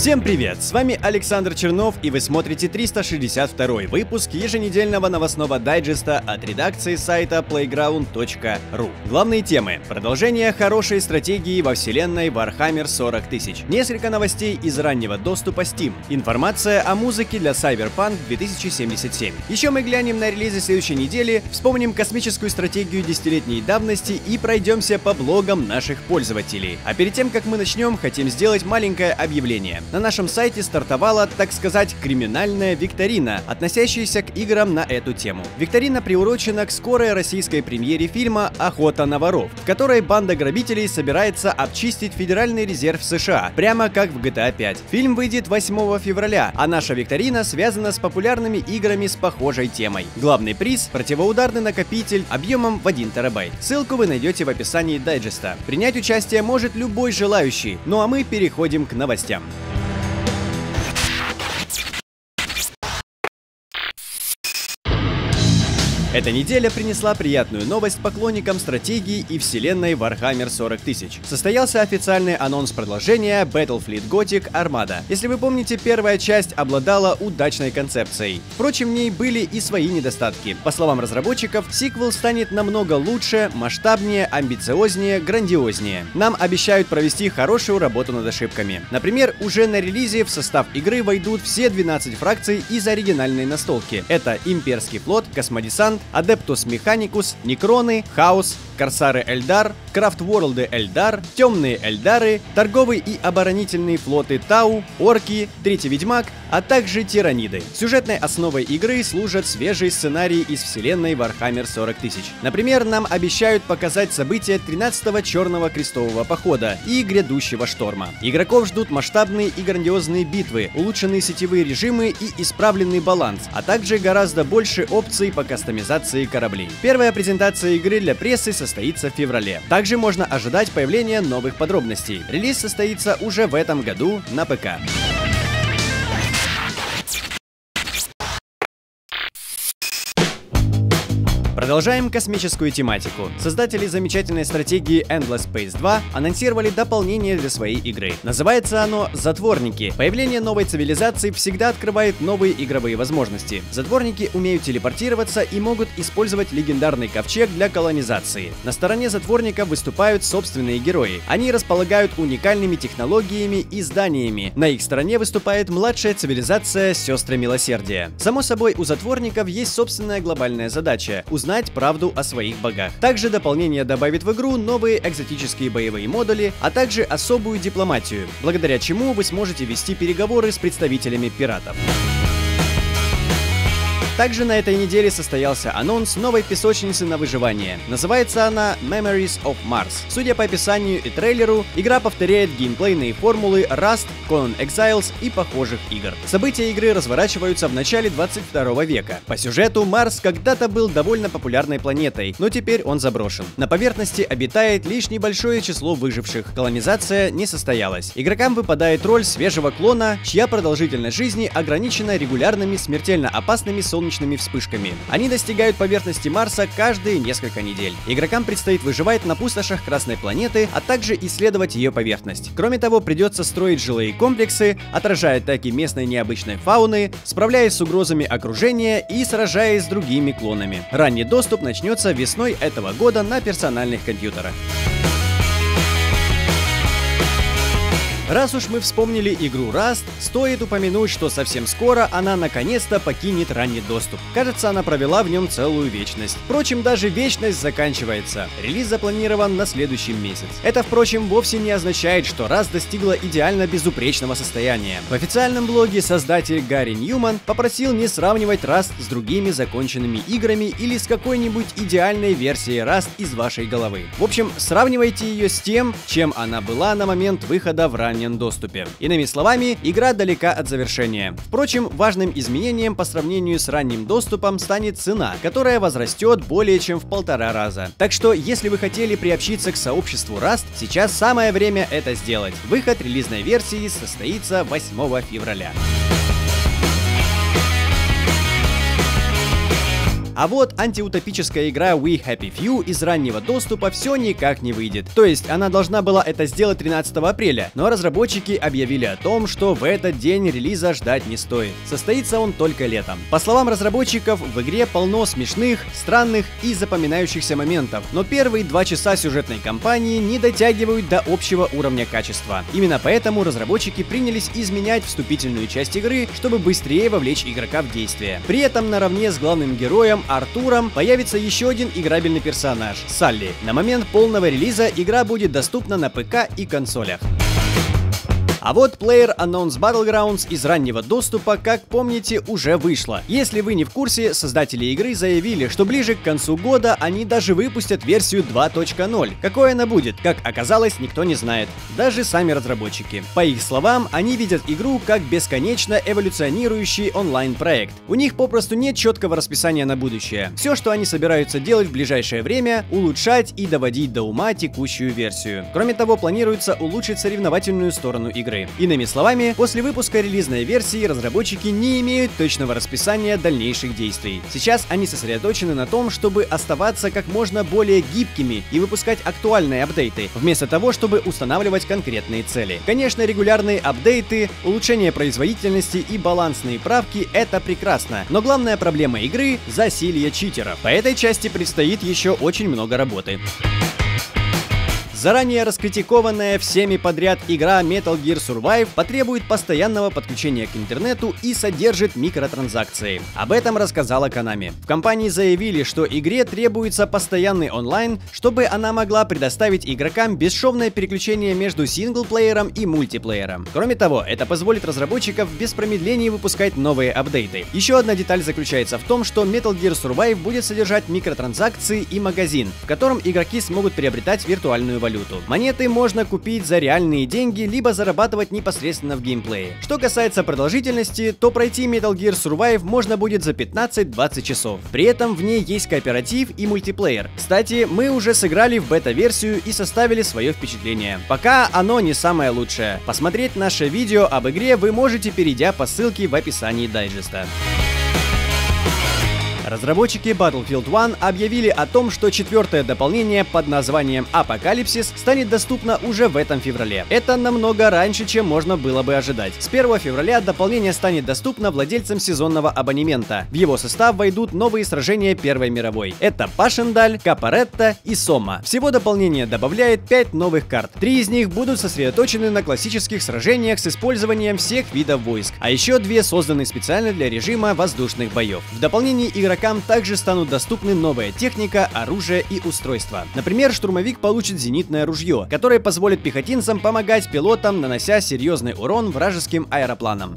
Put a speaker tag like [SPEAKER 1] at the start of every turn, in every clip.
[SPEAKER 1] Всем привет! С вами Александр Чернов и вы смотрите 362 выпуск еженедельного новостного дайджеста от редакции сайта playground.ru. Главные темы. Продолжение хорошей стратегии во вселенной Warhammer 40 тысяч. Несколько новостей из раннего доступа Steam. Информация о музыке для Cyberpunk 2077. Еще мы глянем на релизы следующей недели, вспомним космическую стратегию десятилетней давности и пройдемся по блогам наших пользователей. А перед тем, как мы начнем, хотим сделать маленькое объявление. На нашем сайте стартовала, так сказать, криминальная викторина, относящаяся к играм на эту тему. Викторина приурочена к скорой российской премьере фильма «Охота на воров», в которой банда грабителей собирается обчистить Федеральный резерв США, прямо как в GTA 5. Фильм выйдет 8 февраля, а наша викторина связана с популярными играми с похожей темой. Главный приз – противоударный накопитель объемом в 1 терабайт. Ссылку вы найдете в описании дайджеста. Принять участие может любой желающий. Ну а мы переходим к новостям. Эта неделя принесла приятную новость поклонникам стратегии и вселенной Warhammer 40 тысяч. Состоялся официальный анонс продолжения Battlefleet Gothic Armada. Если вы помните, первая часть обладала удачной концепцией. Впрочем, в ней были и свои недостатки. По словам разработчиков, сиквел станет намного лучше, масштабнее, амбициознее, грандиознее. Нам обещают провести хорошую работу над ошибками. Например, уже на релизе в состав игры войдут все 12 фракций из оригинальной настолки. Это Имперский флот, Космодесант, Адептус Механикус, Некроны, Хаос, Корсары Эльдар, Крафтворлды Эльдар, Темные Эльдары, торговые и оборонительные флоты Тау, Орки, Третий Ведьмак, а также Тираниды. Сюжетной основой игры служат свежие сценарии из вселенной Warhammer 40 тысяч. Например, нам обещают показать события 13-го Черного Крестового Похода и грядущего шторма. Игроков ждут масштабные и грандиозные битвы, улучшенные сетевые режимы и исправленный баланс, а также гораздо больше опций по кастомизации кораблей. Первая презентация игры для прессы состоится в феврале. Также можно ожидать появления новых подробностей. Релиз состоится уже в этом году на ПК. Продолжаем космическую тематику. Создатели замечательной стратегии Endless Space 2 анонсировали дополнение для своей игры. Называется оно «Затворники». Появление новой цивилизации всегда открывает новые игровые возможности. Затворники умеют телепортироваться и могут использовать легендарный ковчег для колонизации. На стороне затворников выступают собственные герои. Они располагают уникальными технологиями и зданиями. На их стороне выступает младшая цивилизация Сестры Милосердия. Само собой, у затворников есть собственная глобальная задача – узнать узнать правду о своих богах. Также дополнение добавит в игру новые экзотические боевые модули, а также особую дипломатию, благодаря чему вы сможете вести переговоры с представителями пиратов. Также на этой неделе состоялся анонс новой песочницы на выживание. Называется она Memories of Mars. Судя по описанию и трейлеру, игра повторяет геймплейные формулы Rust, Conan Exiles и похожих игр. События игры разворачиваются в начале 22 века. По сюжету Марс когда-то был довольно популярной планетой, но теперь он заброшен. На поверхности обитает лишь небольшое число выживших. Колонизация не состоялась. Игрокам выпадает роль свежего клона, чья продолжительность жизни ограничена регулярными смертельно опасными солнечными солнечными вспышками. Они достигают поверхности Марса каждые несколько недель. Игрокам предстоит выживать на пустошах Красной планеты, а также исследовать ее поверхность. Кроме того, придется строить жилые комплексы, отражая атаки местной необычной фауны, справляясь с угрозами окружения и сражаясь с другими клонами. Ранний доступ начнется весной этого года на персональных компьютерах. Раз уж мы вспомнили игру Rust, стоит упомянуть, что совсем скоро она наконец-то покинет ранний доступ. Кажется, она провела в нем целую вечность. Впрочем, даже вечность заканчивается. Релиз запланирован на следующий месяц. Это, впрочем, вовсе не означает, что Rust достигла идеально безупречного состояния. В официальном блоге создатель Гарри Ньюман попросил не сравнивать Rust с другими законченными играми или с какой-нибудь идеальной версией Rust из вашей головы. В общем, сравнивайте ее с тем, чем она была на момент выхода в ранний раннем доступе. Иными словами, игра далека от завершения. Впрочем, важным изменением по сравнению с ранним доступом станет цена, которая возрастет более чем в полтора раза. Так что, если вы хотели приобщиться к сообществу Rust, сейчас самое время это сделать. Выход релизной версии состоится 8 февраля. А вот антиутопическая игра We Happy Few из раннего доступа все никак не выйдет. То есть она должна была это сделать 13 апреля, но разработчики объявили о том, что в этот день релиза ждать не стоит. Состоится он только летом. По словам разработчиков, в игре полно смешных, странных и запоминающихся моментов, но первые два часа сюжетной кампании не дотягивают до общего уровня качества. Именно поэтому разработчики принялись изменять вступительную часть игры, чтобы быстрее вовлечь игрока в действие. При этом наравне с главным героем Артуром появится еще один играбельный персонаж – Салли. На момент полного релиза игра будет доступна на ПК и консолях. А вот Player Unknown's Battlegrounds из раннего доступа, как помните, уже вышла. Если вы не в курсе, создатели игры заявили, что ближе к концу года они даже выпустят версию 2.0. Какой она будет, как оказалось, никто не знает. Даже сами разработчики. По их словам, они видят игру как бесконечно эволюционирующий онлайн-проект. У них попросту нет четкого расписания на будущее. Все, что они собираются делать в ближайшее время, улучшать и доводить до ума текущую версию. Кроме того, планируется улучшить соревновательную сторону игры игры. Иными словами, после выпуска релизной версии разработчики не имеют точного расписания дальнейших действий. Сейчас они сосредоточены на том, чтобы оставаться как можно более гибкими и выпускать актуальные апдейты, вместо того, чтобы устанавливать конкретные цели. Конечно, регулярные апдейты, улучшение производительности и балансные правки — это прекрасно, но главная проблема игры — засилье читеров. По этой части предстоит еще очень много работы. Заранее раскритикованная всеми подряд игра Metal Gear Survive потребует постоянного подключения к интернету и содержит микротранзакции. Об этом рассказала Konami. В компании заявили, что игре требуется постоянный онлайн, чтобы она могла предоставить игрокам бесшовное переключение между синглплеером и мультиплеером. Кроме того, это позволит разработчикам без промедлений выпускать новые апдейты. Еще одна деталь заключается в том, что Metal Gear Survive будет содержать микротранзакции и магазин, в котором игроки смогут приобретать виртуальную валюту валюту. Монеты можно купить за реальные деньги, либо зарабатывать непосредственно в геймплее. Что касается продолжительности, то пройти Metal Gear Survive можно будет за 15-20 часов. При этом в ней есть кооператив и мультиплеер. Кстати, мы уже сыграли в бета-версию и составили свое впечатление. Пока оно не самое лучшее. Посмотреть наше видео об игре вы можете, перейдя по ссылке в описании дайджеста. Разработчики Battlefield 1 объявили о том, что четвертое дополнение под названием Апокалипсис станет доступно уже в этом феврале. Это намного раньше, чем можно было бы ожидать. С 1 февраля дополнение станет доступно владельцам сезонного абонемента. В его состав войдут новые сражения Первой мировой. Это Пашендаль, Капаретта и Сома. Всего дополнение добавляет 5 новых карт. Три из них будут сосредоточены на классических сражениях с использованием всех видов войск, а еще две созданы специально для режима воздушных боев. В дополнении игрокам игрокам также станут доступны новая техника, оружие и устройства. Например, штурмовик получит зенитное ружье, которое позволит пехотинцам помогать пилотам, нанося серьезный урон вражеским аэропланам.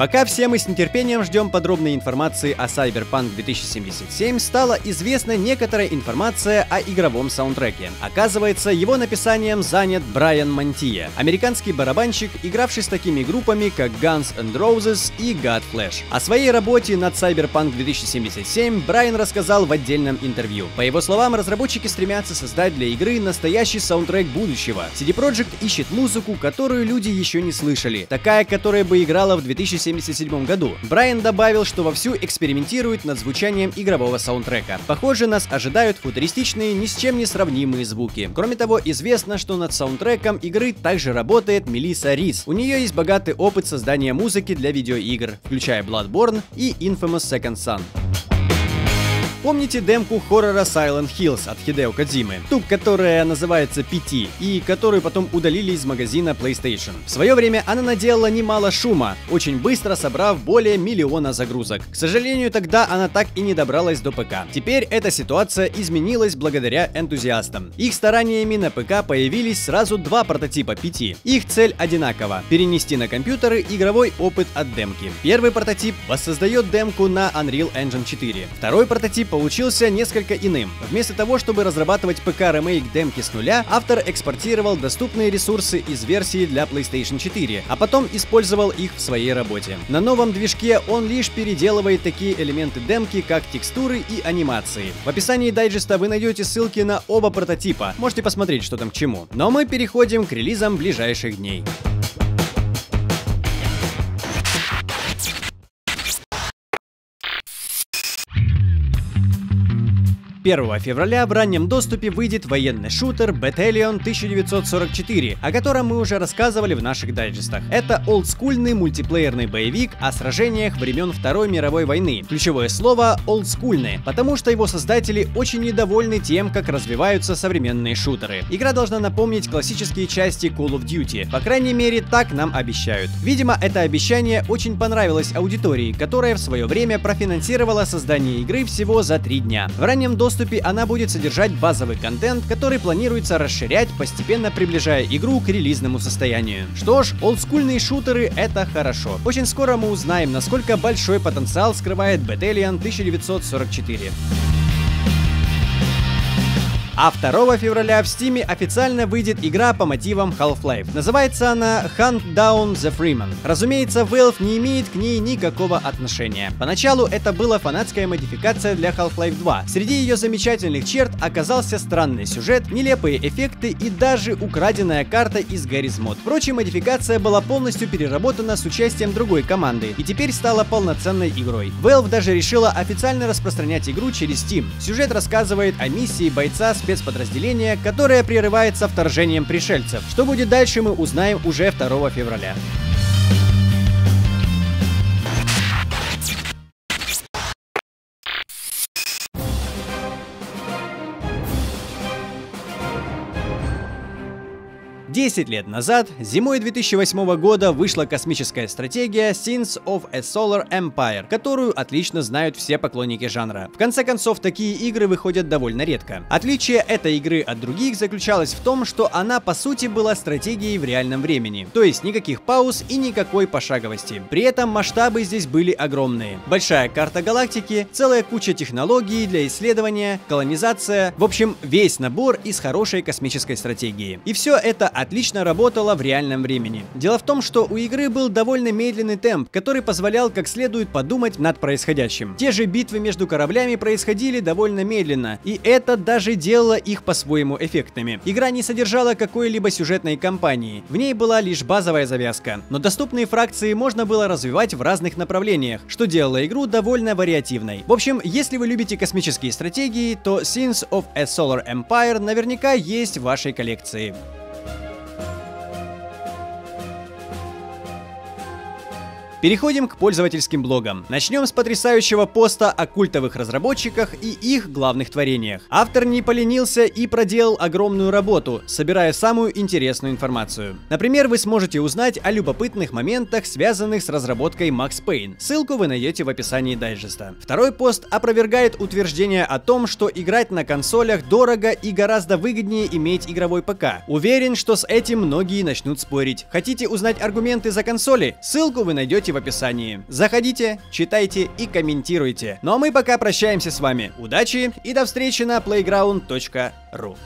[SPEAKER 1] Пока все мы с нетерпением ждем подробной информации о Cyberpunk 2077, стала известна некоторая информация о игровом саундтреке. Оказывается, его написанием занят Брайан Мантия, американский барабанщик, игравший с такими группами, как Guns N' Roses и Godflesh. О своей работе над Cyberpunk 2077 Брайан рассказал в отдельном интервью. По его словам, разработчики стремятся создать для игры настоящий саундтрек будущего. CD Projekt ищет музыку, которую люди еще не слышали, такая, которая бы играла в 2077 1977 году. Брайан добавил, что вовсю экспериментирует над звучанием игрового саундтрека. Похоже, нас ожидают футуристичные, ни с чем не сравнимые звуки. Кроме того, известно, что над саундтреком игры также работает Мелисса Рис. У нее есть богатый опыт создания музыки для видеоигр, включая Bloodborne и Infamous Second Son. Помните демку хоррора Silent Hills от Хидео Кадзимы? Ту, которая называется PT, и которую потом удалили из магазина PlayStation. В свое время она наделала немало шума, очень быстро собрав более миллиона загрузок. К сожалению, тогда она так и не добралась до ПК. Теперь эта ситуация изменилась благодаря энтузиастам. Их стараниями на ПК появились сразу два прототипа PT. Их цель одинакова – перенести на компьютеры игровой опыт от демки. Первый прототип воссоздает демку на Unreal Engine 4. Второй прототип получился несколько иным. Вместо того, чтобы разрабатывать ПК-ремейк демки с нуля, автор экспортировал доступные ресурсы из версии для PlayStation 4, а потом использовал их в своей работе. На новом движке он лишь переделывает такие элементы демки, как текстуры и анимации. В описании дайджеста вы найдете ссылки на оба прототипа, можете посмотреть, что там к чему. Но мы переходим к релизам ближайших дней. 1 февраля в раннем доступе выйдет военный шутер Battalion 1944, о котором мы уже рассказывали в наших дайджестах. Это олдскульный мультиплеерный боевик о сражениях времен Второй мировой войны. Ключевое слово олдскульный, потому что его создатели очень недовольны тем, как развиваются современные шутеры. Игра должна напомнить классические части Call of Duty. По крайней мере, так нам обещают. Видимо, это обещание очень понравилось аудитории, которая в свое время профинансировала создание игры всего за три дня. В раннем доступе она будет содержать базовый контент, который планируется расширять, постепенно приближая игру к релизному состоянию. Что ж, олдскульные шутеры это хорошо. Очень скоро мы узнаем, насколько большой потенциал скрывает Battalion 1944. А 2 февраля в Steam официально выйдет игра по мотивам Half-Life. Называется она Hunt Down the Freeman. Разумеется, Valve не имеет к ней никакого отношения. Поначалу это была фанатская модификация для Half-Life 2. Среди ее замечательных черт оказался странный сюжет, нелепые эффекты и даже украденная карта из Garry's Mod. Впрочем, модификация была полностью переработана с участием другой команды и теперь стала полноценной игрой. Valve даже решила официально распространять игру через Steam. Сюжет рассказывает о миссии бойца с спецподразделения, которое прерывается вторжением пришельцев. Что будет дальше, мы узнаем уже 2 февраля. 10 лет назад, зимой 2008 года, вышла космическая стратегия Sins of a Solar Empire, которую отлично знают все поклонники жанра. В конце концов, такие игры выходят довольно редко. Отличие этой игры от других заключалось в том, что она по сути была стратегией в реальном времени. То есть никаких пауз и никакой пошаговости. При этом масштабы здесь были огромные. Большая карта галактики, целая куча технологий для исследования, колонизация, в общем, весь набор из хорошей космической стратегии. И все это отлично работала в реальном времени. Дело в том, что у игры был довольно медленный темп, который позволял как следует подумать над происходящим. Те же битвы между кораблями происходили довольно медленно, и это даже делало их по-своему эффектными. Игра не содержала какой-либо сюжетной кампании, в ней была лишь базовая завязка, но доступные фракции можно было развивать в разных направлениях, что делало игру довольно вариативной. В общем, если вы любите космические стратегии, то Sins of a Solar Empire наверняка есть в вашей коллекции. Переходим к пользовательским блогам. Начнем с потрясающего поста о культовых разработчиках и их главных творениях. Автор не поленился и проделал огромную работу, собирая самую интересную информацию. Например, вы сможете узнать о любопытных моментах, связанных с разработкой Max Payne. Ссылку вы найдете в описании дайджеста. Второй пост опровергает утверждение о том, что играть на консолях дорого и гораздо выгоднее иметь игровой ПК. Уверен, что с этим многие начнут спорить. Хотите узнать аргументы за консоли? Ссылку вы найдете в описании. Заходите, читайте и комментируйте. Ну а мы пока прощаемся с вами. Удачи и до встречи на playground.ru.